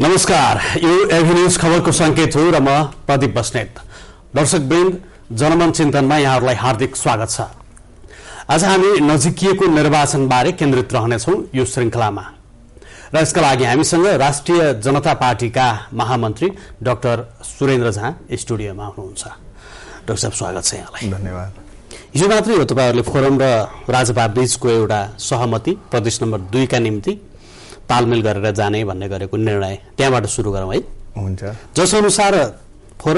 नमस्कार यो एभिन्युज खबरको सङ्केत हो र म प्रदीप बस्नेत। दर्शकवृन्द जनमन चिन्तनमा यहाँहरूलाई हार्दिक स्वागत छ। आज हामी नजिकिएको निर्वाचनबारे केन्द्रित रहनेछौँ यो श्रृङ्खलामा। र यसका लागि हामीसँग राष्ट्रिय जनता पार्टीका महामन्त्री डाक्टर सुरेन्द्र झा स्टुडियोमा हुनुहुन्छ। डाक्टर साहब स्वागत छ यहाँलाई। धन्यवाद। हिजो मात्रै हो तपाईँहरूले फोरम र राजपा बीचको एउटा सहमति प्रदेश नम्बर दुईका निम्ति तालमेल गरेर जाने भन्ने गरेको निर्णय त्यहाँबाट सुरु गरौँ है। हुन्छ। जसअनुसार फोर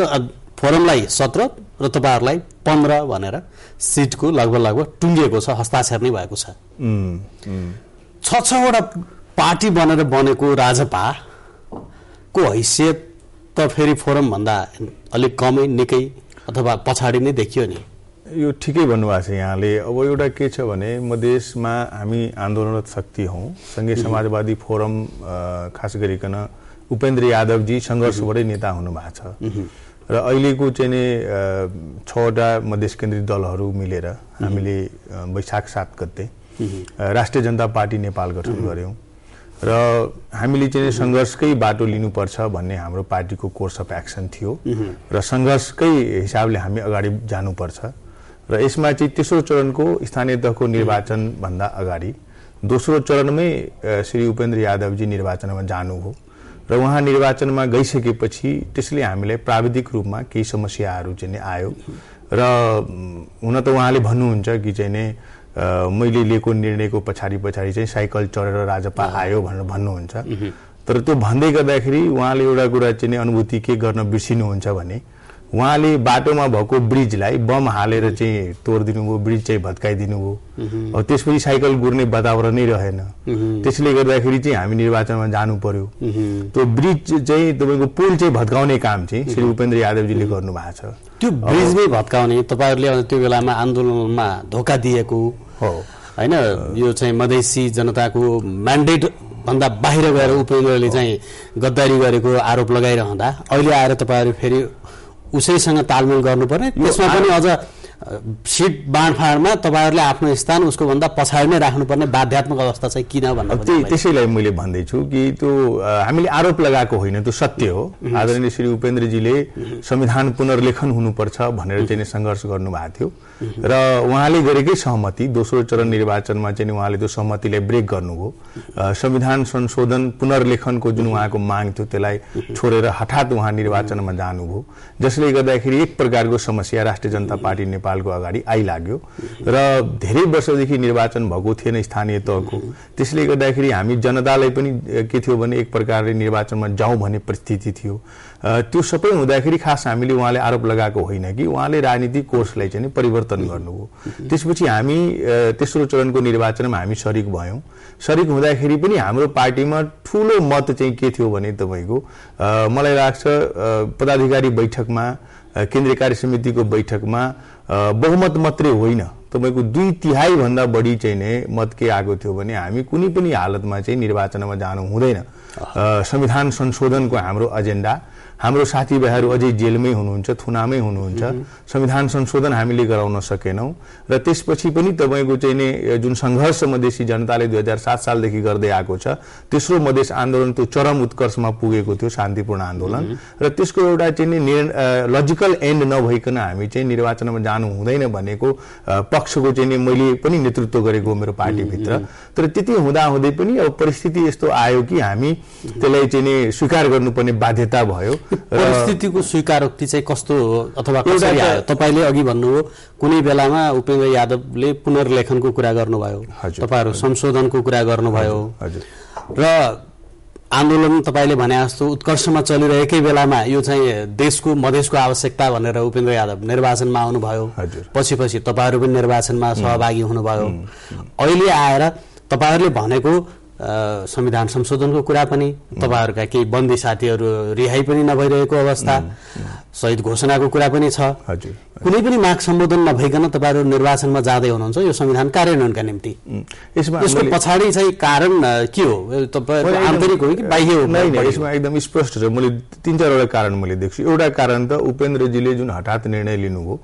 फोरमलाई सत्र र तपाईँहरूलाई पन्ध्र भनेर सिटको लगभग लगभग टुङ्गिएको छ हस्ताक्षर नै भएको छ। छ छवटा पार्टी बनेर बनेको राजपाको हैसियत त फेरि फोरमभन्दा अलिक कमै निकै अथवा पछाडि नै देखियो नि। यो ठिकै भन्नुभएको छ यहाँले। अब एउटा के छ भने मधेसमा हामी आन्दोलनरत शक्ति हौँ। सँगै समाजवादी फोरम खास गरिकन उपेन्द्र यादवजी सङ्घर्षबाटै नेता हुनुभएको छ। र अहिलेको चाहिँ नि छवटा मधेस केन्द्रित दलहरू मिलेर हामीले वैशाख सात गते राष्ट्रिय जनता पार्टी नेपाल गठन गऱ्यौँ। र हामीले चाहिँ सङ्घर्षकै बाटो लिनुपर्छ भन्ने हाम्रो पार्टीको कोर्स अफ एक्सन थियो। र सङ्घर्षकै हिसाबले हामी अगाडि जानुपर्छ। र यसमा चाहिँ तेस्रो चरणको स्थानीय तहको निर्वाचनभन्दा अगाडि दोस्रो चरणमै श्री उपेन्द्र यादवजी निर्वाचनमा जानुभयो र उहाँ निर्वाचनमा गइसकेपछि त्यसले हामीलाई प्राविधिक रूपमा केही समस्याहरू चाहिँ नि आयो। र हुन त उहाँले भन्नुहुन्छ कि चाहिँ नि मैले लिएको निर्णयको पछाडि पछाडि चाहिँ साइकल चढेर राजपा आयो भनेर भन्नुहुन्छ। तर त्यो भन्दै गर्दाखेरि उहाँले एउटा कुरा चाहिँ नि अनुभूति के गर्न बिर्सिनुहुन्छ भने उहाँले बाटोमा भएको ब्रिजलाई बम हालेर चाहिँ तोडिदिनु भयो ब्रिज चाहिँ भत्काइदिनु भयो अब त्यसपछि साइकल गुर्ने वातावरणै रहेन। त्यसले गर्दाखेरि चाहिँ हामी निर्वाचनमा जानु पर्यो। त्यो ब्रिज चाहिँ तपाईँको पुल चाहिँ भत्काउने काम चाहिँ श्री उपेन्द्र यादवजीले गर्नु भएको छ। त्यो ब्रिजमै भत्काउने तपाईँहरूले त्यो बेलामा आन्दोलनमा धोका दिएको। हो। होइन यो चाहिँ मधेसी जनताको म्यान्डेट भन्दा बाहिर गएर उपेन्द्रले चाहिँ गद्दारी गरेको आरोप लगाइरहँदा अहिले आएर तपाईँहरू फेरि उसैसँग तालमेल गर्नुपर्ने। त्यसमा पनि अझ सिट बाँडफाँडमा तपाईँहरूले आफ्नो स्थान उसको भन्दा पछाडि नै राख्नुपर्ने बाध्यात्मक अवस्था चाहिँ किन भन्नु त्यसैलाई मैले भन्दैछु कि त्यो हामीले आरोप लगाएको होइन त्यो सत्य हो। आदरणीय श्री उपेन्द्रजीले संविधान पुनर्लेखन हुनुपर्छ भनेर चाहिँ सङ्घर्ष गर्नुभएको थियो। र उहाँले गरेकै सहमति दोस्रो चरण निर्वाचनमा चाहिँ उहाँले त्यो सहमतिलाई ब्रेक गर्नुभयो। संविधान संशोधन पुनर्लेखनको जुन उहाँको माग थियो त्यसलाई छोडेर हठात उहाँ निर्वाचनमा जानुभयो। जसले गर्दाखेरि एक प्रकारको समस्या राष्ट्रिय जनता पार्टी नेपालको अगाडि आइलाग्यो। र धेरै वर्षदेखि निर्वाचन भएको थिएन स्थानीय तहको। त्यसले गर्दाखेरि हामी जनतालाई पनि के थियो भने एक प्रकारले निर्वाचनमा जाउँ भन्ने परिस्थिति थियो। त्यो सबै हुँदाखेरि खास हामीले उहाँले आरोप लगाएको होइन कि उहाँले राजनीतिक कोर्सलाई चाहिँ परिवर्तन गर्नुभयो। त्यसपछि हामी तेस्रो चरणको निर्वाचनमा हामी सरिक भयौँ। सरिक हुँदाखेरि पनि हाम्रो पार्टीमा ठुलो मत चाहिँ के थियो भने तपाईँको मलाई लाग्छ पदाधिकारी बैठकमा केन्द्रीय कार्य समितिको बैठकमा बहुमत मात्रै होइन। तपाईँको दुई तिहाईभन्दा बढी चाहिँ नै मत के आएको थियो भने हामी कुनै पनि हालतमा चाहिँ निर्वाचनमा जानु हुँदैन। संविधान संशोधनको हाम्रो एजेन्डा। हाम्रो साथीभाइहरू अझै जेलमै हुनुहुन्छ थुनामै हुनुहुन्छ। संविधान संशोधन हामीले गराउन सकेनौँ। र त्यसपछि पनि तपाईँको चाहिँ नि जुन सङ्घर्ष मधेसी जनताले दुई हजार सात सालदेखि गर्दै आएको छ तेस्रो मधेस आन्दोलन त्यो चरम उत्कर्षमा पुगेको थियो शान्तिपूर्ण आन्दोलन। र त्यसको एउटा चाहिँ नि लजिकल एन्ड नभइकन हामी चाहिँ निर्वाचनमा जानु हुँदैन भनेको पक्षको चाहिँ नि मैले पनि नेतृत्व गरेको मेरो पार्टीभित्र। तर त्यति हुँदाहुँदै पनि अब परिस्थिति यस्तो आयो कि हामी त्यसलाई चाहिँ नि स्वीकार गर्नुपर्ने बाध्यता भयो। परिस्थितिको स्वीकारोक्ति चाहिँ कस्तो हो अथवा कसरी आयो? तपाईँले अघि भन्नुभयो कुनै बेलामा उपेन्द्र यादवले पुनर्लेखनको कुरा गर्नुभयो तपाईँहरू संशोधनको कुरा गर्नुभयो। र आन्दोलन तपाईँले भने जस्तो उत्कर्षमा चलिरहेकै बेलामा यो चाहिँ देशको मधेसको आवश्यकता भनेर उपेन्द्र यादव निर्वाचनमा आउनुभयो। पछि पछि तपाईँहरू पनि निर्वाचनमा सहभागी हुनुभयो। अहिले आएर तपाईँहरूले भनेको संविधान संशोधनको कुरा पनि तपाईँहरूका केही बन्दी साथीहरू रिहाई पनि नभइरहेको अवस्था शहीद घोषणाको कुरा पनि छ। हजुर। कुनै पनि माग सम्बोधन नभइकन तपाईँहरू निर्वाचनमा जाँदै हुनुहुन्छ यो संविधान कार्यान्वयनका निम्ति। यसको पछाडि चाहिँ कारण के हो? एकदम- आन्तरिक हो कि बाह्य हो? यसमा एकदम स्पष्ट छ। मैले तिन चारवटा कारण मैले देख्छु। एउटा कारण त उपेन्द्रजीले जुन हठात निर्णय लिनुभयो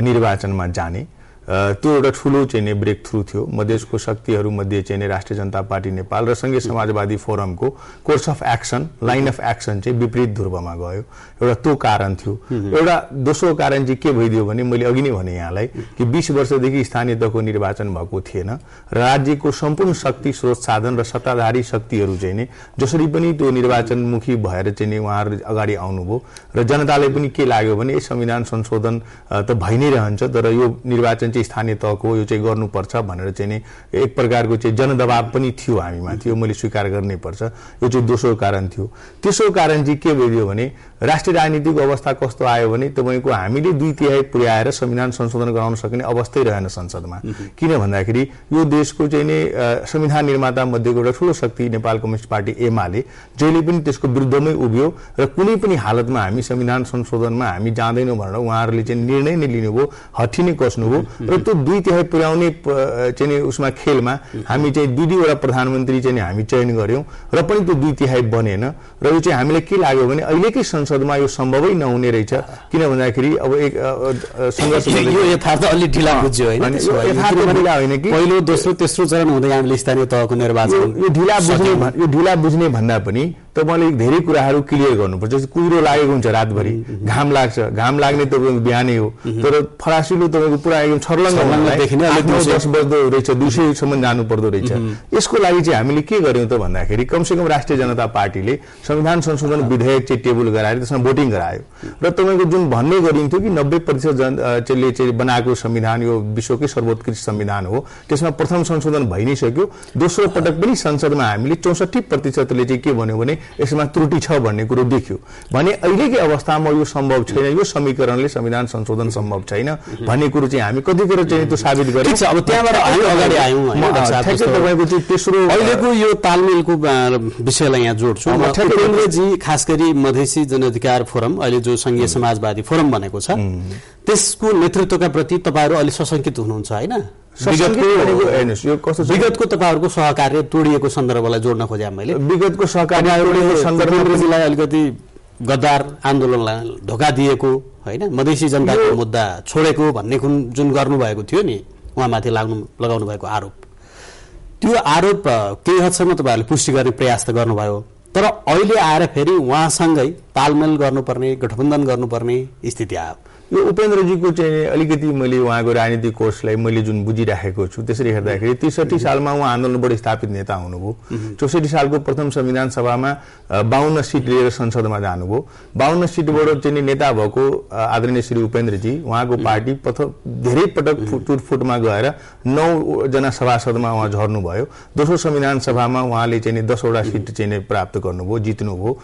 निर्वाचनमा जाने। त्यो एउटा ठुलो चाहिँ नि ब्रेक थ्रु थियो। मधेसको शक्तिहरूमध्ये चाहिँ नि राष्ट्रिय जनता पार्टी नेपाल र सँगै समाजवादी फोरमको course of action line of action चाहिँ विपरीत ध्रुवमा गयो। एउटा त्यो कारण थियो। एउटा दोस्रो कारण चाहिँ के भइदियो भने मैले अघि नै भने यहाँलाई कि बिस वर्षदेखि स्थानीय तहको निर्वाचन भएको थिएन। र राज्यको सम्पूर्ण शक्ति स्रोत साधन र सत्ताधारी शक्तिहरू चाहिँ नि जसरी पनि त्यो निर्वाचनमुखी भएर चाहिँ नि उहाँहरू अगाडि आउनुभयो र जनतालाई पनि के लाग्यो भने संविधान संशोधन त भइ नै रहन्छ तर यो निर्वाचन चाहिँ स्थानीय तहको यो चाहिँ गर्नुपर्छ भनेर चाहिँ नि एक प्रकारको चाहिँ जनदबाव पनि थियो हामीमाथि। यो मैले स्वीकार गर्नै पर्छ यो चाहिँ दोस्रो कारण थियो। तेस्रो कारण चाहिँ के भइदियो भने राष्ट्रिय राजनीतिको अवस्था कस्तो आयो भने तपाईँको हामीले दुई तिहाई पुर्याएर संविधान संशोधन गराउन सक्ने अवस्थै रहेन संसदमा। किन भन्दाखेरि यो देशको चाहिँ नि संविधान निर्माता मध्येको एउटा ठुलो शक्ति नेपाल कम्युनिस्ट पार्टी एमाले जहिले पनि त्यसको विरुद्धमै उभियो र कुनै पनि हालतमा हामी संविधान संशोधनमा हामी जाँदैनौँ भनेर उहाँहरूले चाहिँ निर्णय नै लिनुभयो हट्ठी नै कस्नुभयो र त्यो दुई तिहाई पुर्याउने चाहिँ नि उसमा खेलमा हामी चाहिँ दुई दुईवटा प्रधानमन्त्री चाहिँ हामी चयन गऱ्यौँ र पनि त्यो दुई तिहाई बनेन र यो चाहिँ हामीलाई के लाग्यो भने अहिलेकै संसदमा यो सम्भवै नहुने रहेछ। किन भन्दाखेरि अब एक सङ्घर्ष यो- यथार्थ अलि ढिला बुझ्यो होइन? यथार्थ ढिला होइन कि? पहिलो दोस्रो तेस्रो चरण हुँदै हामीले स्थानीय तहको निर्वाचन यो ढिला बुझ्ने यो ढिला बुझ्ने भन्दा पनि तपाईँले धेरै कुराहरू क्लियर गर्नुपर्छ। जस्तो कुहिरो लागेको हुन्छ रातभरि। घाम लाग्छ। घाम लाग्ने तपाईँको बिहानै हो। तर फरासिलो तपाईँको पुरा एकदम छर्लङ्ग। दस बज्दो रहेछ दुसैसम्म जानु पर्दो रहेछ। यसको लागि चाहिँ हामीले के गर्यौँ त भन्दाखेरि कमसेकम राष्ट्रिय जनता पार्टीले संविधान संशोधन विधेयक चाहिँ टेबल गराएर त्यसमा भोटिङ गरायो। र तपाईँको जुन भन्ने गरिन्थ्यो कि नब्बे प्रतिशत जन अ, चाहिँले चाहिँ बनाएको संविधान यो विश्वकै सर्वोत्कृष्ट संविधान हो त्यसमा प्रथम संशोधन भइ नै सक्यो। दोस्रो पटक पनि संसदमा हामीले चौसठी प्रतिशतले चाहिँ के भन्यो भने यसमा त्रुटि छ भन्ने कुरो देखियो। भने अहिलेकै अवस्थामा यो सम्भव छैन यो समीकरणले संविधान संशोधन सम्भव छैन भन्ने कुरो चाहिँ हामी कतिखेर चाहिँ त्यो साबित छ, अब त्यहाँबाट हामी अगाडि आयौँ तेस्रो अहिलेको यो तालमेलको विषयलाई यहाँ जोड्छु। उपेन्द्रजी खास गरी मधेसी जनअधिकार फोरम अहिले जो संघीय समाजवादी फोरम भनेको छ त्यसको नेतृत्वका प्रति तपाईँहरू अलि सशङ्कित हुनुहुन्छ होइन? विगतको तपाईँहरूको सहकार्य तोडिएको सन्दर्भलाई जोड्न खोजेँ मैले। विगतको सहकारी तपाईँहरूले सन्दर्भमा उपेन्द्रजीलाई अलिकति गद्दार आन्दोलनलाई धोका दिएको होइन? मधेसी जनताको मुद्दा छोडेको भन्ने कुन जुन गर्नुभएको थियो नि उहाँमाथि लाग्नु लगाउनु भएको आरोप। त्यो आरोप केही हदसम्म तपाईँहरूले पुष्टि गर्ने प्रयास त गर्नुभयो। तर अहिले आएर फेरि उहाँसँगै तालमेल गर्नुपर्ने गठबन्धन गर्नुपर्ने स्थिति आयो। यो उपेन्द्रजीको चाहिँ अलिकति मैले उहाँको राजनीतिक कोर्सलाई मैले जुन बुझिराखेको छु त्यसरी हेर्दाखेरि त्रिसठी सालमा उहाँ आन्दोलनबाट स्थापित नेता हुनुभयो। चौसठी सालको प्रथम संविधान सभामा बाहन्न सिट लिएर संसदमा जानुभयो। बाहन्न सिटबाट चाहिँ नेता भएको आदरणीय श्री उपेन्द्रजी उहाँको पार्टी प्रथम धेरै पटक फुट टुटफुटमा गएर नौजना सभासदमा उहाँ झर्नुभयो। दोस्रो संविधान सभामा उहाँले चाहिँ दसवटा सिट चाहिँ प्राप्त गर्नुभयो जित्नुभयो।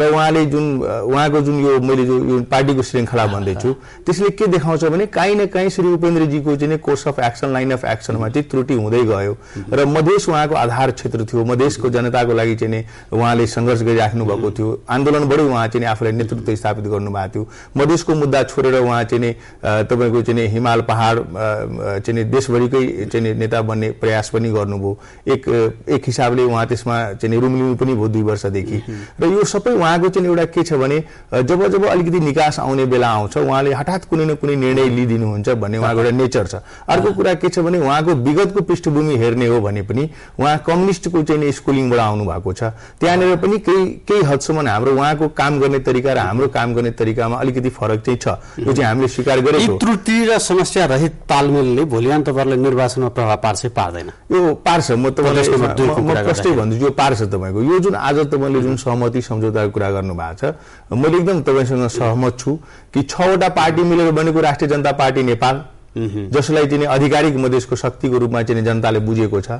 र उहाँले जुन उहाँको जुन यो मैले जो यो पार्टीको श्रृङ्खला भन्दैछु त्यसले के देखाउँछ भने काहीँ न काहीँ श्री उपेन्द्रजीको चाहिँ course of action line of एक्सनमा चाहिँ त्रुटि हुँदै गयो। र मधेस उहाँको आधार क्षेत्र थियो। मधेसको जनताको लागि चाहिँ उहाँले सङ्घर्ष गरिराख्नु भएको थियो आन्दोलनबाटै उहाँ चाहिँ आफूलाई नेतृत्व स्थापित गर्नुभएको थियो। मधेसको मुद्दा छोडेर उहाँ चाहिँ तपाईँको चाहिँ हिमाल पहाड चाहिँ देशभरिकै चाहिँ नेता बन्ने प्रयास पनि गर्नुभयो। एक एक हिसाबले उहाँ त्यसमा चाहिँ रुमलिनु पनि भयो दुई वर्षदेखि। र यो सबै उहाँको चाहिँ एउटा के छ भने जब जब अलिकति निकास आउने बेला आउँछ उहाँले हठात कुनै न कुनै निर्णय लिइदिनुहुन्छ भन्ने उहाँको एउटा नेचर छ। अर्को कुरा के छ भने उहाँको विगतको पृष्ठभूमि हेर्ने हो भने पनि उहाँ कम्युनिस्टको चाहिँ स्कुलिङबाट आउनु भएको छ। त्यहाँनिर पनि केही केही हदसम्म हाम्रो उहाँको काम गर्ने तरिका र हाम्रो काम गर्ने तरिकामा अलिकति फरक चाहिँ छ। यो चाहिँ हामीले स्वीकार गरेको त्रुटि र समस्या रहित तालमेलले भोलि तपाईँहरूलाई निर्वाचनमा प्रभाव पार्छ पार्दैन? यो पार्छ। म तपाईँलाई प्रष्टै। भन्छु यो पार्छ तपाईँको। यो जुन आज तपाईँले जुन सहमति सम्झौताको कुरा गर्नु भएको छ मैले एकदम तपाईँसँग सहमत छु। कि छवटा पार्टी मिलेर बनेको राष्ट्रिय जनता पार्टी नेपाल जसलाई चाहिँ आधिकारिक मधेसको शक्तिको रूपमा चाहिँ जनताले बुझेको छ।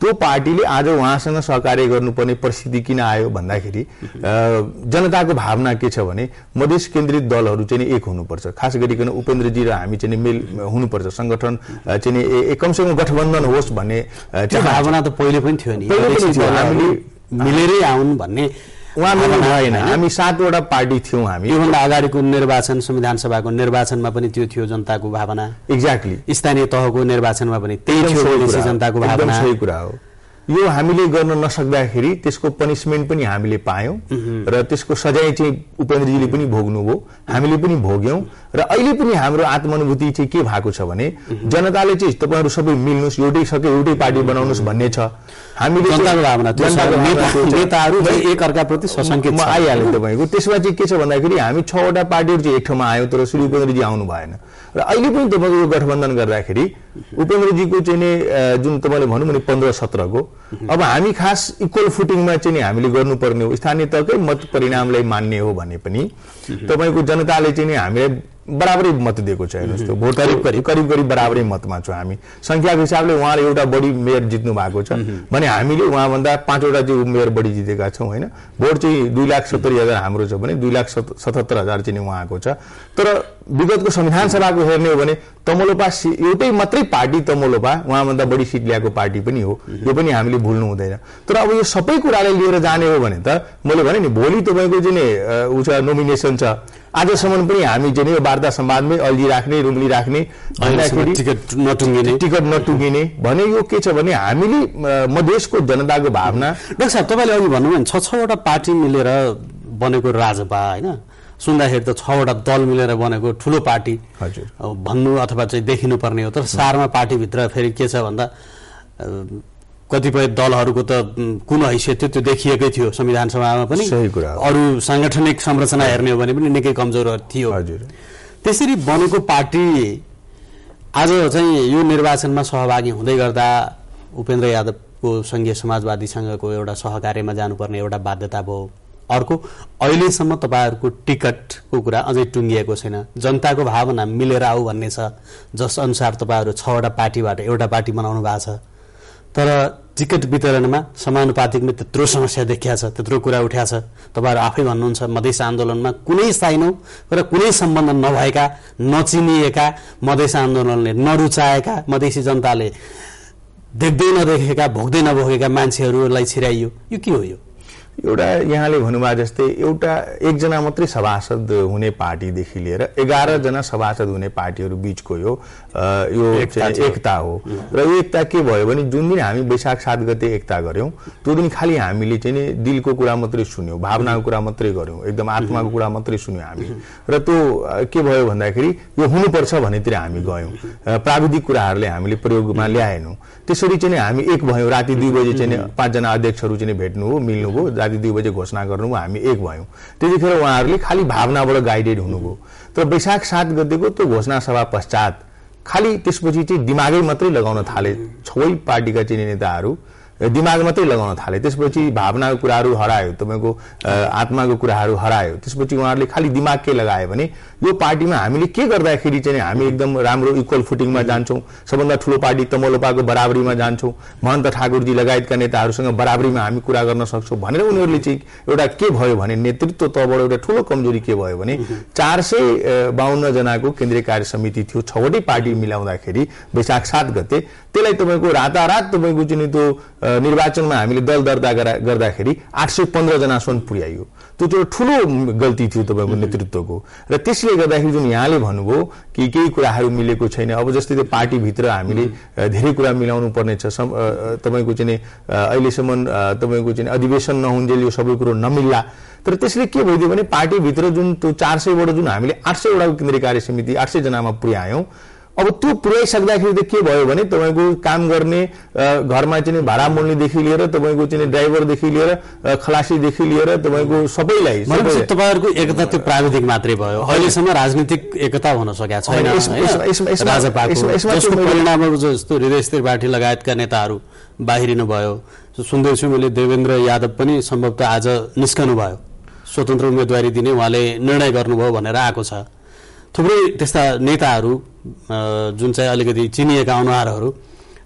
त्यो पार्टीले आज उहाँसँग सहकार्य गर्नुपर्ने परिस्थिति किन आयो भन्दाखेरि जनताको भावना के छ भने मधेस केन्द्रित दलहरू चाहिँ एक हुनुपर्छ। खास गरिकन उपेन्द्रजी र हामी चाहिँ नि मेल हुनुपर्छ। संगठन अ, चाहिँ कमसेकम गठबन्धन होस् भन्ने। भावना त पहिले पनि थियो नि। हामीले- मिलेरै आउन् भन्ने होइन? हामी सातवटा पार्टी थियौँ हामी। योभन्दा अगाडिको निर्वाचन संविधान सभाको निर्वाचनमा पनि त्यो थियो जनताको भावना। एक्ज्याक्टली स्थानीय तहको निर्वाचनमा पनि त्यही थियो जनताको भावना। सही कुरा हो। यो हामीले गर्न नसक्दाखेरि त्यसको पनिसमेन्ट पनि हामीले पायौँ। र त्यसको सजाय चाहिँ उपेन्द्रजीले पनि भोग्नुभयो। हामीले पनि भोग्यौँ। र अहिले पनि हाम्रो आत्मानुभूति चाहिँ के भएको छ भने जनताले चाहिँ तपाईँहरू सबै मिल्नुहोस् एउटै सके एउटै पार्टी बनाउनुहोस् भन्ने छ। हामीले म। आइहालेँ तपाईँको। त्यसमा चाहिँ के छ भन्दाखेरि हामी छवटा पार्टीहरू चाहिँ एक ठाउँमा आयौँ तर श्री उपेन्द्रजी आउनु भएन। र अहिले पनि तपाईँको यो गठबन्धन गर्दाखेरि उपेन्द्रजीको चाहिँ नि जुन तपाईँले भनौँ भने पन्ध्र सत्रको अब हामी खास इक्वल फुटिङमा चाहिँ नि हामीले गर्नुपर्ने हो। स्थानीय तहकै मत परिणामलाई मान्ने हो भने पनि तपाईँको जनताले चाहिँ नि हामीलाई बराबरै मत दिएको छ हेर्नुहोस् त्यो। भोट करिब करिब करिब करिब बराबरै मतमा छौँ हामी। सङ्ख्याको हिसाबले उहाँले एउटा बढी मेयर जित्नु भएको छ। भने हामीले उहाँभन्दा पाँचवटा चाहिँ मेयर बढी जितेका छौँ होइन? भोट चाहिँ दुई लाख सत्तरी हजार हाम्रो छ भने दुई लाख सत- सतहत्तर हजार चाहिँ उहाँको छ। तर विगतको संविधान सभाको हेर्ने हो भने तमोलोपा एउटै मात्रै पार्टी तमोलोपा उहाँभन्दा बढी सिट ल्याएको पार्टी पनि हो। यो पनि हामीले भुल्नु हुँदैन। तर अब यो सबै कुरालाई लिएर जाने हो भने त मैले भने नि भोलि तपाईँको चाहिँ नि अ, ऊ छ नोमिनेसन छ आजसम्म पनि हामी चाहिँ यो वार्ता संवादमै अल्झी राख्ने रुम्ली राख्ने टिकट नटुङ्गिने। टिकट नटुकिने भने यो के छ भने हामीले मधेसको जनताको भावना डाक्टर साहब तपाईँले अघि भन्नुभयो नि छ छवटा पार्टी मिलेर बनेको राजपा होइन? सुन्दाखेरि त छवटा दल मिलेर बनेको ठुलो पार्टी हजुर। भन्नु अथवा चाहिँ देखिनु पर्ने हो। तर सारमा पार्टीभित्र फेरि के छ भन्दा कतिपय दलहरूको त कुन हैसियत थियो त्यो देखिएकै थियो संविधान सभामा पनि। सही कुरा हो। अरू साङ्गठनिक संरचना हेर्ने हो भने पनि निकै कमजोर थियो। हजुर। त्यसरी बनेको पार्टी आज चाहिँ यो निर्वाचनमा सहभागी हुँदै गर्दा उपेन्द्र यादवको सङ्घीय समाजवादीसँगको एउटा सहकार्यमा जानुपर्ने एउटा बाध्यता भयो। अर्को अहिलेसम्म तपाईँहरूको टिकटको कुरा अझै टुङ्गिएको छैन। जनताको भावना मिलेर आऊ भन्ने छ। जस अनुसार तपाईँहरू छवटा पार्टीबाट एउटा पार्टी बनाउनु भएको छ। तर टिकट वितरणमा समानुपातिकमै त्यत्रो समस्या देखिया छ त्यत्रो कुरा उठ्या छ। तपाईँहरू आफै भन्नुहुन्छ मधेस आन्दोलनमा कुनै साइनो र कुनै सम्बन्ध नभएका नचिनिएका मधेस आन्दोलनले नरुचाएका मधेसी जनताले देख्दै नदेखेका भोग्दै नभोगेका मान्छेहरूलाई छिराइयो। यो के हो यो? एउटा यहाँले भन्नुभयो जस्तै एउटा एकजना मात्रै सभासद हुने पार्टीदेखि लिएर एघारजना सभासद हुने पार्टीहरू बिचको यो यो एकता हो। र यो एकता के भयो भने जुन दिन हामी वैशाख सात गते एकता गऱ्यौँ त्यो दिन खालि हामीले चाहिँ नि दिलको कुरा मात्रै सुन्यौँ भावनाको कुरा मात्रै गऱ्यौँ एकदम आत्माको कुरा मात्रै सुन्यौँ हामी। र त्यो के भयो भन्दाखेरि यो हुनुपर्छ भन्नेतिर हामी गयौँ। प्राविधिक कुराहरूले हामीले प्रयोगमा ल्याएनौँ। त्यसरी चाहिँ हामी एक भयौँ। राति दुई बजे चाहिँ नि पाँचजना अध्यक्षहरू चाहिँ नि भेट्नु हो मिल्नु हो राति दुई बजे घोषणा गर्नुभयो हामी एक भयौँ। त्यतिखेर उहाँहरूले खालि भावनाबाट गाइडेड हुनुभयो। तर वैशाख सात गतेको त्यो घोषणा सभा पश्चात खालि त्यसपछि चाहिँ दिमागै मात्रै लगाउन थाले। छवै पार्टीका चाहिँ नेताहरू दिमाग मात्रै लगाउन थाले। त्यसपछि भावनाको कुराहरू हरायो तपाईँको आत्माको कुराहरू हरायो। त्यसपछि उहाँहरूले खालि दिमागकै लगायो भने यो पार्टीमा हामीले के गर्दाखेरि चाहिँ हामी एकदम राम्रो इक्वल फुटिङमा जान्छौँ सबभन्दा ठुलो पार्टी तमोलोपाको बराबरीमा जान्छौँ महन्त ठाकुरजी लगायतका नेताहरूसँग बराबरीमा हामी कुरा गर्न सक्छौँ भनेर उनीहरूले चाहिँ एउटा के भयो भने नेतृत्व तहबाट एउटा ठुलो कमजोरी के भयो भने चार सय बाहन्न जनाको केन्द्रीय कार्य समिति थियो छवटै पार्टी मिलाउँदाखेरि वैशाख सात गते त्यसलाई तपाईँको रातारात तपाईँको चाहिँ त्यो निर्वाचनमा हामीले दल दर्ता गरा- गर्दाखेरि आठ सय पन्ध्रजनासम्म पुर्याइयो। त्यो चाहिँ ठुलो गल्ती थियो तपाईँको नेतृत्वको। र त्यसले गर्दाखेरि जुन यहाँले भन्नुभयो कि केही कुराहरू मिलेको छैन अब जस्तै त्यो पार्टीभित्र हामीले धेरै कुरा मिलाउनु पर्ने छ सम- अ, अ, तपाईँको चाहिँ अहिलेसम्म तपाईँको चाहिँ अधिवेशन नहुन्जेल यो सबै कुरो नमिल्ला। तर त्यसले के भइदियो भने पार्टीभित्र जुन त्यो चार सयबाट जुन हामीले आठ सयवटाको केन्द्रीय कार्य समिति आठ सयजनामा पुर्यायौँ अब त्यो पुर्याइसक्दाखेरि त के भयो भने तपाईँको काम गर्ने घरमा चाहिँ भाडा मोल्नेदेखि लिएर तपाईँको चाहिँ ड्राइभरदेखि लिएर खलासीदेखि लिएर तपाईँको सबैलाई तपाईँहरूको एकता त्यो प्राविधिक मात्रै भयो। अहिलेसम्म राजनीतिक एकता हुन सकेका छैन जस्तो हृदय स्थिर पार्टी लगायतका नेताहरू बाहिरिनु भयो सुन्दैछु मैले देवेन्द्र यादव पनि सम्भवतः आज निस्कनु भयो। स्वतन्त्र उम्मेदवारी दिने उहाँले निर्णय गर्नुभयो भनेर आएको छ। थुप्रै त्यस्ता नेताहरू जुन चाहिँ अलिकति चिनिएका अनुहारहरू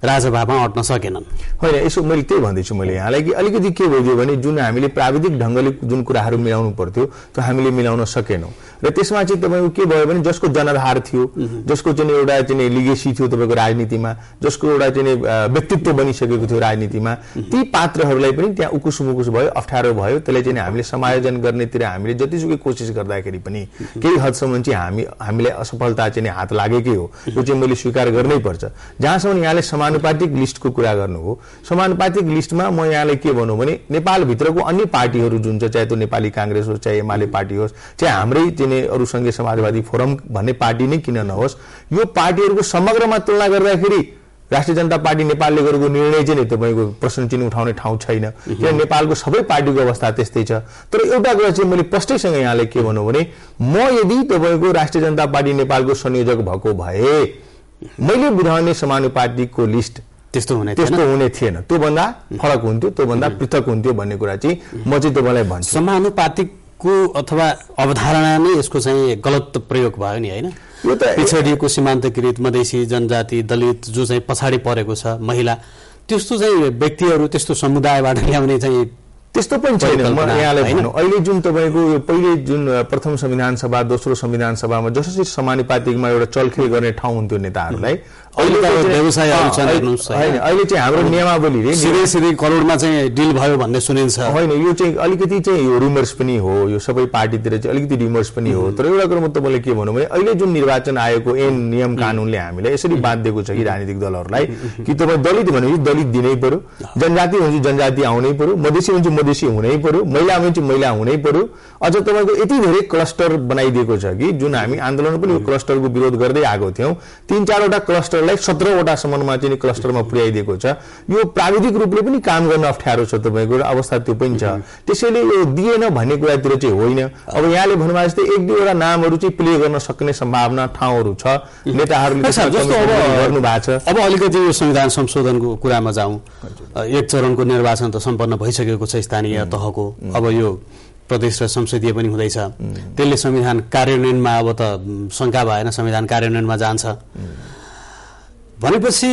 राजभामा अट्न सकेनन्। होइन यसो मैले त्यही भन्दैछु मैले यहाँलाई कि अलिकति के भइदियो भने जुन हामीले प्राविधिक ढङ्गले जुन कुराहरू मिलाउनु पर्थ्यो त्यो हामीले मिलाउन सकेनौँ। र त्यसमा चाहिँ तपाईँको के भयो भने जसको जनाधार थियो जसको चाहिँ एउटा चाहिँ लिगेसी थियो तपाईँको राजनीतिमा जसको एउटा चाहिँ व्यक्तित्व बनिसकेको थियो राजनीतिमा ती पात्रहरूलाई पनि त्यहाँ उकुस मुकुस भयो अप्ठ्यारो भयो। त्यसलाई चाहिँ हामीले समायोजन गर्नेतिर हामीले जतिसुकै कोसिस गर्दाखेरि पनि केही हदसम्म चाहिँ हामी हामीलाई असफलता चाहिँ हात लागेकै हो। यो चाहिँ मैले स्वीकार गर्नै पर्छ। जहाँसम्म यहाँले समानुपातिक लिस्टको कुरा गर्नु हो समानुपातिक लिस्टमा म यहाँलाई के भनौँ भने नेपालभित्रको अन्य पार्टीहरू जुन छ चाहे त्यो नेपाली काङ्ग्रेस होस् चाहे एमाले पार्टी होस् चाहे हाम्रै चाहिँ अरू सङ्घीय समाजवादी फोरम भन्ने पार्टी नै किन नहोस्? यो पार्टीहरूको समग्रमा तुलना गर्दाखेरि राष्ट्रिय जनता पार्टी नेपालले गरेको निर्णय चाहिँ नि तपाईँको प्रश्न चिन्ह उठाउने ठाउँ छैन। किन नेपालको सबै पार्टीको अवस्था त्यस्तै छ। तर एउटा कुरा चाहिँ मैले प्रष्टैसँग यहाँलाई के भनौँ भने म यदि तपाईँको राष्ट्रिय जनता पार्टी नेपालको संयोजक भएको भए मैले बुझाउने समानुपातिकको लिस्ट त्यस्तो हुने त्यस्तो हुने थिएन। त्योभन्दा फरक हुन्थ्यो त्योभन्दा पृथक हुन्थ्यो भन्ने कुरा चाहिँ म चाहिँ तपाईँलाई भन्छु। समानुपातिकको अथवा अवधारणा नै यसको चाहिँ गलत प्रयोग भयो नि होइन यो त पिछडिएको सीमान्तकृत मधेसी जनजाति दलित जो चाहिँ पछाडि परेको छ महिला त्यस्तो चाहिँ व्यक्तिहरू त्यस्तो समुदायबाट ल्याउने चाहिँ त्यस्तो पनि छैन म यहाँलाई होइन? भनौँ अहिले जुन तपाईँको यो पहिले जुन प्रथम संविधान सभा दोस्रो संविधान सभामा जसरी समानुपातिकमा एउटा चलखेल गर्ने ठाउँ हुन्थ्यो नेताहरूलाई होइन? अहिले चाहिँ हाम्रो नियमावलीले सिधै सिधै करोडमा चाहिँ डिल भयो भन्ने सुनिन्छ। होइन यो चाहिँ अलिकति चाहिँ यो रुमर्स पनि हो यो सबै पार्टीतिर चाहिँ अलिकति रुमर्स पनि हो। तर एउटा कुरो म तपाईँलाई के भनौँ भने अहिले जुन निर्वाचन आयोगको ऐन नियम कानुनले हामीलाई यसरी बाँधिएको छ कि राजनीतिक दलहरूलाई कि तपाईँ दलित भनेपछि दलित दिनै पर्यो जनजाति भनेपछि जनजाति आउनै पर्यो मधेसी भनेपछि मधेसी हुनै पर्यो महिला भनेपछि महिला हुनै पर्यो अझ तपाईँको यति धेरै क्लस्टर बनाइदिएको छ कि जुन हामी आन्दोलन पनि क्लस्टरको विरोध गर्दै आएको थियौँ तिन चारवटा क्लस्टरलाई सत्रवटासम्ममा चाहिँ क्लस्टरमा पुर्याइदिएको छ। यो प्राविधिक रूपले पनि काम गर्न अप्ठ्यारो छ तपाईँको अवस्था त्यो पनि छ। त्यसैले यो दिएन भन्ने कुरातिर चाहिँ होइन। अब यहाँले भन्नुभयो जस्तै एक दुईवटा नामहरू चाहिँ प्ले गर्न सक्ने सम्भावना ठाउँहरू छ। नेताहरूले गर्नु भएको छ। अब अलिकति यो संविधान संशोधनको कुरामा जाउँ। एक चरणको निर्वाचन त सम्पन्न भइसकेको छ स्थानीय तहको। अब यो प्रदेश र संसदीय पनि हुँदैछ। त्यसले संविधान कार्यान्वयनमा अब त शङ्का भएन संविधान कार्यान्वयनमा जान्छ। भनेपछि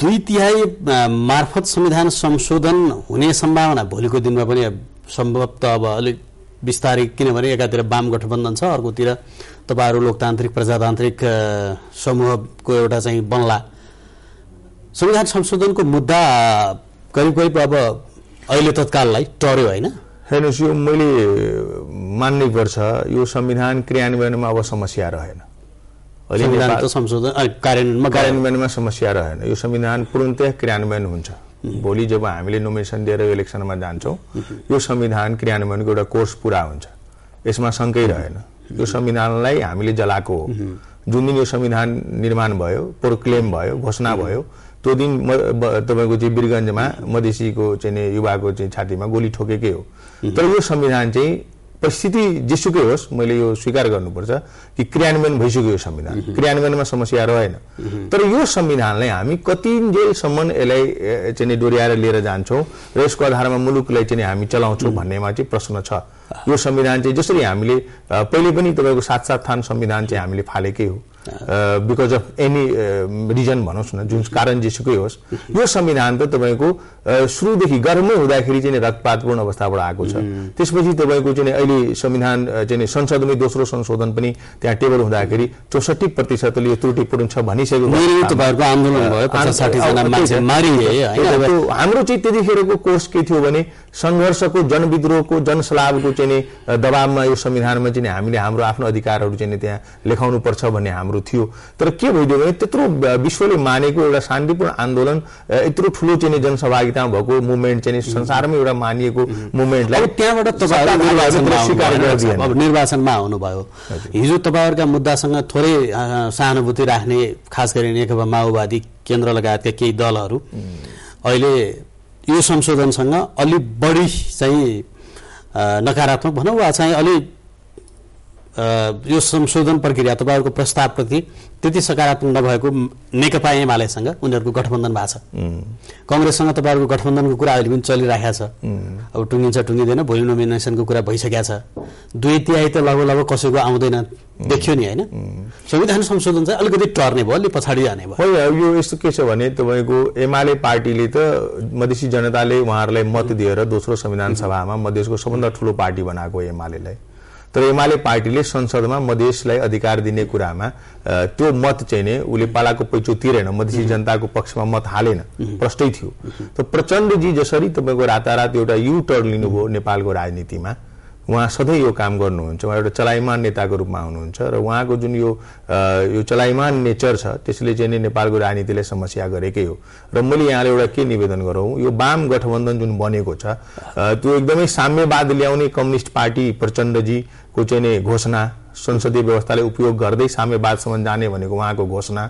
दुई तिहाई मार्फत संविधान संशोधन हुने सम्भावना भोलिको दिनमा पनि सम्भवतः अब अलिक बिस्तारै किनभने एकातिर वाम गठबन्धन छ अर्कोतिर तपाईँहरू लोकतान्त्रिक प्रजातान्त्रिक समूहको एउटा चाहिँ बन्ला। संविधान संशोधनको मुद्दा करिब करिब अब अहिले तत्काललाई टर्यो होइन? हेर्नुहोस् यो मैले मान्नै पर्छ यो संविधान क्रियान्वयनमा अब समस्या रहेन। अहिले संविधान नेपाल- त संशोधन कार्यान्वयनमा। कार्यान्वयनमा समस्या रहेन यो संविधान पूर्णतया क्रियान्वयन हुन्छ। भोलि जब हामीले नोमिनेसन दिएर इलेक्सनमा जान्छौँ यो संविधान क्रियान्वयनको एउटा कोर्स पुरा हुन्छ। यसमा शङ्कै रहेन। यो संविधानलाई हामीले जलाएको हो। जुन दिन यो संविधान निर्माण भयो प्रोक्लेम भयो घोषणा भयो त्यो दिन म- तपाईँको चाहिँ वीरगञ्जमा मधेसीको चाहिँ युवाको चाहिँ छातीमा गोली ठोकेकै हो। तर यो संविधान चाहिँ परिस्थिति जेसुकै होस् मैले यो स्वीकार गर्नुपर्छ कि क्रियान्वयन भइसक्यो यो संविधान। क्रियान्वयनमा समस्या रहेन तर यो संविधानलाई हामी कतिन्जेलसम्म यसलाई चाहिँ डोर्याएर लिएर जान्छौँ र यसको आधारमा मुलुकलाई चाहिँ हामी चलाउँछौँ भन्नेमा चाहिँ प्रश्न छ। यो संविधान चाहिँ जसरी हामीले पहिले पनि तपाईँको सात सात थान संविधान चाहिँ हामीले फालेकै हो। बिकज अफ एनी रिजन भनोस् न जुन कारण जेसुकै होस् यो संविधान त तपाईँको सुरुदेखि गर्मै हुँदाखेरि चाहिँ रक्तपातपूर्ण अवस्थाबाट आएको छ। त्यसपछि तपाईँको चाहिँ अहिले संविधान चाहिँ संसदमै दोस्रो संशोधन पनि त्यहाँ टेबल हुँदाखेरि चौसठी प्रतिशतले यो त्रुटिपूर्ण छ भनिसकेको हाम्रो चाहिँ त्यतिखेरको कोर्स के थियो भने सङ्घर्षको जनविद्रोहको जनसलाभको चाहिँ दबावमा यो संविधानमा चाहिँ हामीले हाम्रो आफ्नो अधिकारहरू चाहिँ त्यहाँ लेखाउनु पर्छ भन्ने हाम्रो थियो। तर के भइदियो भने त्यत्रो विश्वले मानेको एउटा शान्तिपूर्ण आन्दोलन यत्रो ठुलो चाहिँ नि जनसहभागिता भएको मुभमेन्ट चाहिँ संसारमै एउटा मानिएको मुभमेन्टलाई त्यहाँबाट तपाईँहरू। अब निर्वाचनमा आउनुभयो। हिजो तपाईँहरूका मुद्दासँग थोरै सहानुभूति राख्ने खास गरी नेकपा माओवादी केन्द्र लगायतका केही दलहरू। अहिले यो संशोधनसँग अलि बढी चाहिँ नकारात्मक भनौँ वा चाहिँ अलि अ, यो संशोधन प्रक्रिया तपाईँहरूको प्रस्तावप्रति त्यति सकारात्मक नभएको नेकपा एमालेसँग उनीहरूको गठबन्धन भएको छ। कङ्ग्रेससँग तपाईँहरूको गठबन्धनको कुरा अहिले पनि चलिरहेको छ। अब टुङ्गिन्छ टुङ्गिँदैन भोलि नोमिनेसनको कुरा भइसकेको छ। दुई तिहाई त लगभग लगभग कसैको आउँदैन। देखियो नि होइन। संविधान संशोधन चाहिँ अलिकति टर्ने भयो अलि पछाडि जाने भयो। होइन यो यस्तो के छ भने तपाईँको एमाले पार्टीले त मधेसी जनताले उहाँहरूलाई मत दिएर दोस्रो संविधान सभामा मधेसको सबभन्दा ठुलो पार्टी बनाएको एमालेलाई। तर एमाले पार्टीले संसदमा मधेसलाई अधिकार दिने कुरामा त्यो मत चाहिँ नै उसले पालाको पैचो तिरेन मधेसी जनताको पक्षमा मत हालेन। प्रष्टै थियो। त प्रचण्डजी जसरी तपाईँको रातारात एउटा यु टर्न लिनुभयो नेपालको राजनीतिमा उहाँ सधैँ यो काम गर्नुहुन्छ। उहाँ एउटा चलाइमान नेताको रूपमा हुनुहुन्छ र उहाँको जुन यो यो चलाइमान नेचर छ त्यसले चाहिँ नै नेपालको राजनीतिलाई समस्या गरेकै हो। र मैले यहाँले एउटा के निवेदन गरौँ यो वाम गठबन्धन जुन बनेको छ त्यो एकदमै साम्यवाद ल्याउने कम्युनिस्ट पार्टी प्रचण्डजीको चाहिँ नै घोषणा संसदीय व्यवस्थालाई उपयोग गर्दै साम्यवादसम्म जाने भनेको उहाँको घोषणा।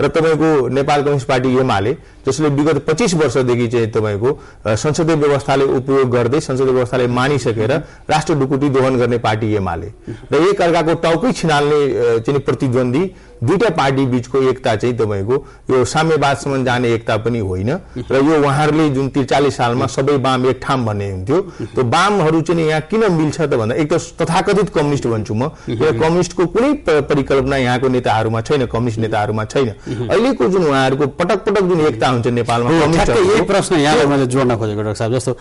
र तपाईँको नेपाल कम्युनिस्ट पार्टी एमाले जसले विगत पच्चिस वर्षदेखि चाहिँ तपाईँको संसदीय व्यवस्थाले उपयोग गर्दै संसदीय व्यवस्थालाई मानिसकेर राष्ट्र ढुकुटी दोहन गर्ने पार्टी एमाले। र एक अर्काको टाउकै छिनाल्ने चाहिँ प्रतिद्वन्दी दुईटा पार्टी बीचको एकता चाहिँ तपाईँको यो साम्यवादसम्म जाने एकता पनि होइन। र यो उहाँहरूले जुन त्रिचालिस सालमा सबै वाम एक ठाम भन्ने हुन्थ्यो। त्यो वामहरू चाहिँ यहाँ किन मिल्छ त भन्दा एक त तथाकथित कम्युनिस्ट भन्छु म। कम्युनिस्टको कुनै परिकल्पना यहाँको नेताहरूमा छैन कम्युनिस्ट नेताहरूमा छैन। अहिलेको जुन उहाँहरूको पटक पटक जुन एकता हुन्छ नेपालमा। यही प्रश्न यहाँलाई मैले जोड्न खोजेको डाक्टर साहब जस्तो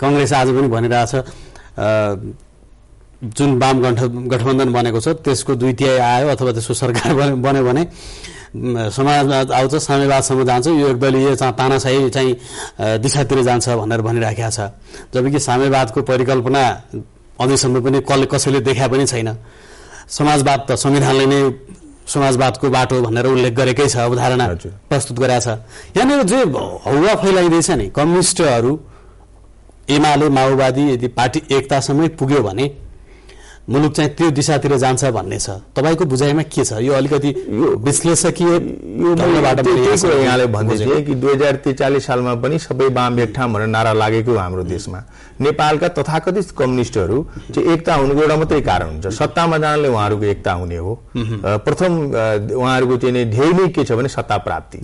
कङ्ग्रेस आज पनि भनिरहेछ जुन वाम गठ गठबन्धन बनेको छ त्यसको दुई तिहाई आयो अथवा त्यसको सरकार बन्यो भने समाजवाद आउँछ साम्यवादसम्म जान्छ यो एकदलीय तानाशाही चाहिँ दिशातिर जान्छ भनेर भनिराखेका छ। जबकि साम्यवादको परिकल्पना अझैसम्म पनि कसले कसैले देखा पनि छैन। समाजवाद त संविधानले नै समाजवादको बाटो भनेर उल्लेख गरेकै छ अवधारणा। प्रस्तुत गरेका छ यहाँनिर जे हौवा फैलाइँदैछ नि कम्युनिस्टहरू एमाले माओवादी यदि पार्टी एकतासम्मै पुग्यो भने मुलुक चाहिँ त्यो दिशातिर जान्छ भन्ने छ। तपाईँको बुझाइमा के छ? यो अलिकति विश्लेषकीय यहाँले भन्दै कि दुई हजार त्रिचालिस सालमा पनि सबै वाम एक ठाउँ भनेर नारा लागेको हाम्रो देशमा। नेपालका तथाकथित कम्युनिस्टहरू चाहिँ एकता हुनुको एउटा मात्रै कारण हुन्छ। सत्तामा जानले उहाँहरूको एकता हुने हो। प्रथम उहाँहरूको चाहिँ ध्येय नै के छ भने सत्ता प्राप्ति।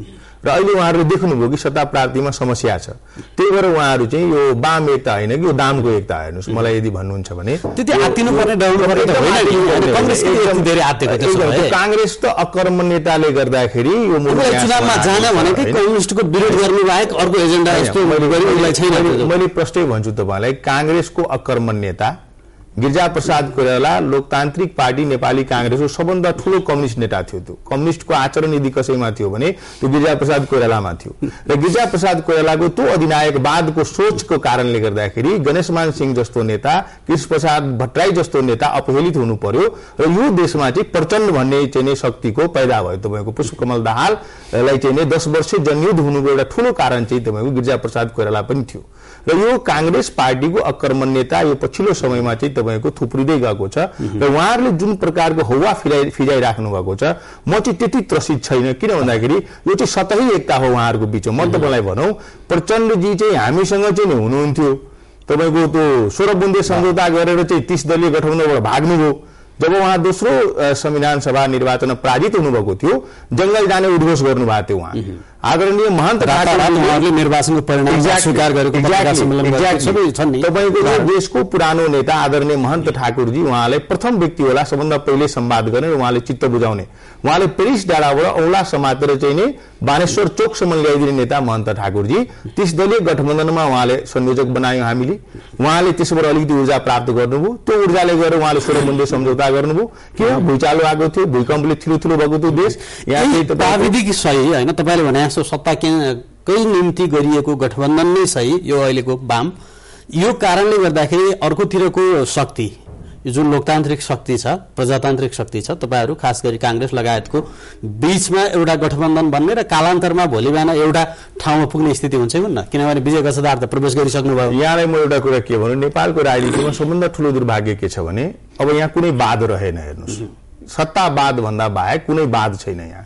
र अहिले उहाँहरूले देख्नुभयो कि सत्ता प्राप्तिमा समस्या छ। त्यही भएर उहाँहरू चाहिँ यो वाम एकता होइन कि यो दामको एकता हेर्नुहोस् मलाई यदि भन्नुहुन्छ भने। कङ्ग्रेस त अकर्मण्यताले गर्दाखेरि यो मुलुक उसलाई यहाँ चुनावमा समाज जान भनेकै होइन। कम्युनिस्टको विरोध गर्नु बाहेक अर्को एजेन्डा यस्तो गरी उसलाई छैन। मैले- मैले प्रष्टै भन्छु तपाईँलाई काङ्ग्रेसको अकर्मण्यता गिरिजा प्रसाद कोइराला लोकतान्त्रिक पार्टी नेपाली काङ्ग्रेसको सबभन्दा ठूलो कम्युनिस्ट नेता थियो त्यो। कम्युनिस्टको आचरण यदि कसैमा थियो भने त्यो गिरिजा प्रसाद कोइरालामा थियो। र गिरिजा प्रसाद कोइरालाको त्यो अधिनायकवादको सोचको कारणले गर्दाखेरि गणेशमान सिंह जस्तो नेता कृष्ण प्रसाद भट्टराई जस्तो नेता अपहेलित हुनु पर्यो र यो देशमा चाहिँ प्रचण्ड भन्ने चाहिँ नै शक्तिको पैदा भयो। तपाईँको पुष्पकमल दाहाललाई चाहिँ नै दस वर्ष जनयुद्ध हुनुको एउटा ठूलो कारण चाहिँ तपाईँको गिरिजा प्रसाद कोइराला पनि थियो। र यो काङ्ग्रेस पार्टीको अकर्मण्यता यो पछिल्लो समयमा चाहिँ तपाईँको थुप्रिँदै गएको छ र उहाँहरूले जुन प्रकारको हौवा फिराइ फिजाइराख्नु भएको छ म चाहिँ त्यति त्रसित छैन। किन भन्दाखेरि यो चाहिँ सतही एकता हो उहाँहरूको बिचमा। म तपाईँलाई भनौँ प्रचण्डजी चाहिँ हामीसँग चाहिँ नि हुनुहुन्थ्यो। तपाईँको त्यो सोह्र बुन्दे सम्झौता गरेर चाहिँ तीस दलीय गठबन्धनबाट भाग्नुभयो। जब उहाँ दोस्रो संविधान सभा निर्वाचनमा पराजित हुनुभएको थियो जङ्गल जाने उद्घोष गर्नुभएको थियो उहाँ। आदरणीय महन्त उहाँहरूले निर्वाचनको परिणाम स्वीकार गरेको. सबै छन् नि। तपाईँको देशको पुरानो नेता आदरणीय महन्त ठाकुरजी उहाँलाई प्रथम व्यक्ति होला सबभन्दा पहिले संवाद गर्ने र उहाँले चित्त बुझाउने। उहाँले पेरिस डाँडाबाट औला समातेर चाहिँ नै बानेश्वर चोकसम्म ल्याइदिने नेता महन्त ठाकुरजी तीस दलीय गठबन्धनमा उहाँले संयोजक बनायौँ हामीले। उहाँले त्यसबाट अलिकति ऊर्जा प्राप्त गर्नुभयो। त्यो ऊर्जाले गएर उहाँले सोह्र सम्झौता गर्नुभयो। के भुइँचालो आएको थियो भूकम्पले ठुलो ठुलो भएको थियो देश। यहाँ प्राविधिक सही होइन? तपाईँले भने जस्तो सत्ता के- कै निम्ति गरिएको गठबन्धन नै सही यो अहिलेको वाम। यो कारणले गर्दाखेरि अर्कोतिरको शक्ति। यो जुन लोकतान्त्रिक शक्ति छ प्रजातान्त्रिक शक्ति छ तपाईँहरू खास गरी काङ्ग्रेस लगायतको बीचमा एउटा गठबन्धन बन्ने र कालान्तरमा भोलि बिहान एउटा ठाउँमा पुग्ने स्थिति हुन्छ हुन्न? किनभने विजय गजदार त प्रवेश गरिसक्नुभयो। यहाँलाई म एउटा कुरा के भनौँ नेपालको राजनीतिमा सबभन्दा ठुलो दुर्भाग्य के छ भने अब यहाँ कुनै वाद रहेन हेर्नुहोस्। सत्तावाद भन्दा बाहेक कुनै वाद छैन यहाँ।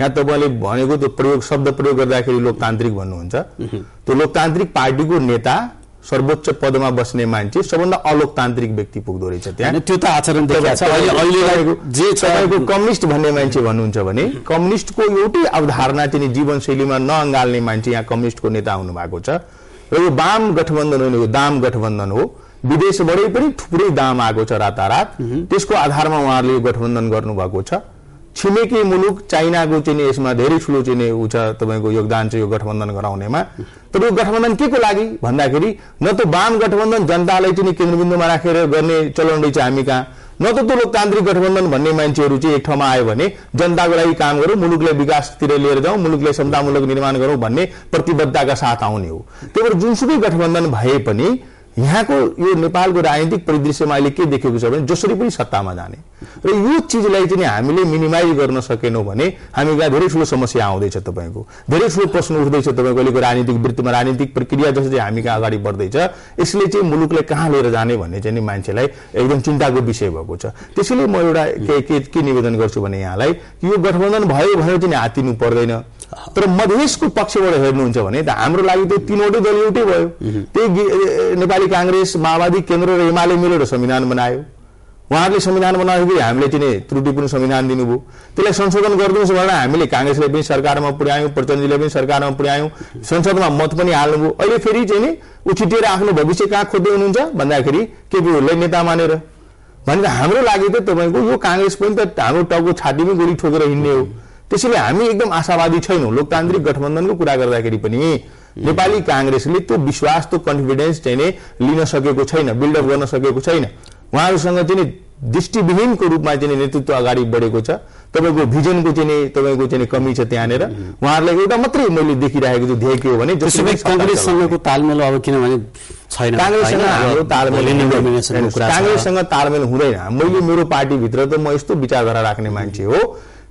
यहाँ तपाईँले भनेको त्यो प्रयोग शब्द प्रयोग गर्दाखेरि लोकतान्त्रिक भन्नुहुन्छ। त्यो लोकतान्त्रिक पार्टीको नेता सर्वोच्च पदमा बस्ने मान्छे सबभन्दा अलोकतान्त्रिक व्यक्ति पुग्दो रहेछ त्यहाँ। त्यो त आचरण जे तपाईँको कम्युनिस्ट भन्ने मान्छे भन्नुहुन्छ भने कम्युनिस्टको एउटै अवधारणा चाहिँ जीवनशैलीमा नअँगाल्ने मान्छे यहाँ कम्युनिस्टको नेता हुनु भएको छ। र यो वाम गठबन्धन होइन यो दाम गठबन्धन हो। विदेशबाटै पनि थुप्रै दाम आएको छ रातारात। त्यसको आधारमा उहाँहरूले यो गठबन्धन गर्नुभएको छ। छिमेकी मुलुक चाइनाको चाहिँ यसमा धेरै ठुलो चाहिँ ऊ छ तपाईँको योगदान छ यो गठबन्धन गराउनेमा। तर यो गठबन्धन के को लागि? भन्दाखेरि न त वाम गठबन्धन जनतालाई चाहिँ केन्द्रबिन्दुमा राखेर गर्ने चलन रहेछ हामी कहाँ। न त त्यो लोकतान्त्रिक गठबन्धन भन्ने मान्छेहरू चाहिँ एक ठाउँमा आयो भने जनताको लागि काम गरौँ मुलुकलाई विकासतिर लिएर जाउँ मुलुकलाई समतामूलक निर्माण गरौँ भन्ने प्रतिबद्धताका साथ आउने हो। त्यही भएर जुनसुकै गठबन्धन भए पनि यहाँको यो नेपालको राजनीतिक परिदृश्यमा अहिले के देखेको छ भने जसरी पनि सत्तामा जाने। र यो चिजलाई चाहिँ हामीले मिनिमाइज गर्न सकेनौँ भने हामी कहाँ धेरै ठुलो समस्या आउँदैछ तपाईँको। धेरै ठुलो प्रश्न उठ्दैछ तपाईँको अहिलेको राजनीतिक वृत्तिमा राजनीतिक प्रक्रिया जसरी हामी कहाँ अगाडि बढ्दैछ यसले चाहिँ मुलुकलाई कहाँ लिएर जाने भन्ने चाहिँ नि मान्छेलाई एकदम चिन्ताको विषय भएको छ। त्यसैले म एउटा के के निवेदन गर्छु भने यहाँलाई यो गठबन्धन भयो भनेर चाहिँ हातिनु पर्दैन। तर मधेसको पक्षबाट हेर्नुहुन्छ भने त हाम्रो लागि त्यो तिनवटै दल एउटै भयो। त्यही नेपाली काङ्ग्रेस माओवादी केन्द्र र एमाले मिलेर संविधान बनायो। उहाँहरूले संविधान बनाउँदाखेरि हामीले चाहिँ त्रुटिपूर्ण संविधान दिनुभयो। त्यसलाई संशोधन गरिदिनुहोस् भनेर हामीले काङ्ग्रेसले पनि सरकारमा पुर्यायौँ प्रचण्डजीले पनि सरकारमा पुर्यायौँ संसदमा मत पनि हाल्नुभयो। अहिले फेरि चाहिँ नि उछिटिएर आफ्नो भविष्य कहाँ खोज्दै हुनुहुन्छ भन्दाखेरि केपीहरूलाई नेता मानेर। भने हाम्रो लागि त तपाईँको यो काङ्ग्रेस पनि त हाम्रो टाउको छातीमै गोली ठोकेर हिँड्ने हो। त्यसैले हामी एकदम आशावादी छैनौँ। लोकतान्त्रिक गठबन्धनको कुरा गर्दाखेरि पनि नेपाली काङ्ग्रेसले त्यो विश्वास त्यो कन्फिडेन्स चाहिँ नै लिन सकेको छैन बिल्डअप गर्न सकेको छैन। उहाँहरूसँग चाहिँ दृष्टिविहीनको रूपमा चाहिँ नेतृत्व अगाडि बढेको छ। तपाईँको भिजनको चाहिँ तपाईँको चाहिँ कमी छ त्यहाँनिर। उहाँहरूलाई एउटा मात्रै मैले देखिरहेको छु ध्येय के हो भने काङ्ग्रेससँगको तालमेल अब किनभने छैन। काङ्ग्रेससँग हाम्रो तालमेल काङ्ग्रेससँग तालमेल हुँदैन। मैले मेरो पार्टीभित्र त म यस्तो विचारधारा राख्ने मान्छे हो।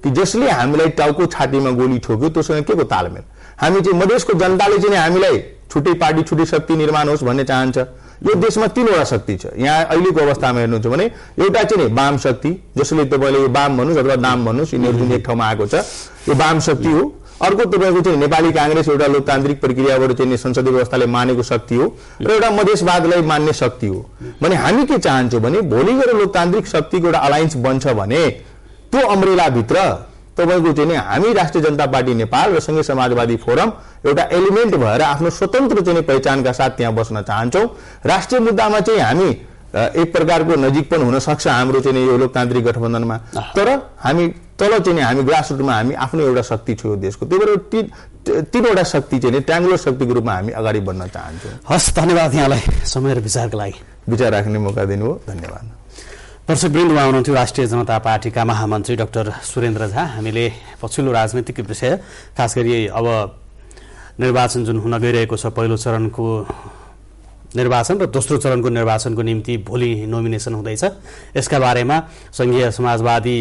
कि जसले हामीलाई टाउको छातीमा गोली ठोक्यो त्योसँग के को तालमेल? हामी चाहिँ मधेसको जनताले चाहिँ हामीलाई छुट्टै पार्टी छुट्टै शक्ति निर्माण होस् भन्ने चाहन्छ। यो देशमा तिनवटा शक्ति छ। यहाँ अहिलेको अवस्थामा हेर्नुहुन्छ भने एउटा चाहिँ नि वाम शक्ति जसले तपाईँले यो वाम भन्नुहोस् अथवा नाम भन्नुहोस् यिनीहरू जुन एक ठाउँमा आएको छ यो वाम शक्ति हो। अर्को तपाईँको चाहिँ नेपाली काङ्ग्रेस एउटा लोकतान्त्रिक प्रक्रियाबाट चाहिँ संसदीय व्यवस्थाले मानेको शक्ति हो र एउटा मधेसवादलाई मान्ने शक्ति हो। भने हामी के चाहन्छौँ भने भोलि गएर लोकतान्त्रिक शक्तिको एउटा अलायन्स बन्छ भने त्यो अम्ब्रेलाभित्र तपाईँको चाहिँ हामी राष्ट्रिय जनता पार्टी नेपाल र सँगै समाजवादी फोरम एउटा एलिमेन्ट भएर आफ्नो स्वतन्त्र चाहिँ पहिचानका साथ त्यहाँ बस्न चाहन्छौँ। राष्ट्रिय मुद्दामा चाहिँ हामी एक प्रकारको नजिकपन हुन सक्छ हाम्रो चाहिँ यो लोकतान्त्रिक गठबन्धनमा। तर हामी तल चाहिँ हामी ग्रासरुटमा हामी आफ्नो एउटा शक्ति छु यो देशको। त्यही भएर ती तिनवटा शक्ति चाहिँ ट्याङ्गुलर शक्तिको रूपमा हामी अगाडि बढ्न चाहन्छौँ। हस् धन्यवाद यहाँलाई समय र विचारको लागि। विचार राख्ने मौका दिनुभयो। धन्यवाद। दर्शकवृन्द उहाँ हुनुहुन्थ्यो राष्ट्रिय जनता पार्टीका महामन्त्री डाक्टर सुरेन्द्र झा। हामीले पछिल्लो राजनैतिक विषय खास गरी अब निर्वाचन जुन हुन गइरहेको छ पहिलो चरणको निर्वाचन र दोस्रो चरणको निर्वाचनको निम्ति भोलि नोमिनेसन हुँदैछ। यसका बारेमा सङ्घीय समाजवादी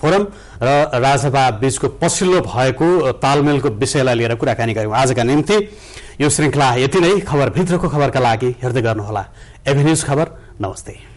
फोरम र राजसभा बीचको पछिल्लो भएको तालमेलको विषयलाई लिएर कुराकानी गऱ्यौँ। आजका निम्ति यो श्रृङ्खला यति नै। खबरभित्रको खबरका लागि हेर्दै गर्नुहोला। एभिन्युज खबर नमस्ते।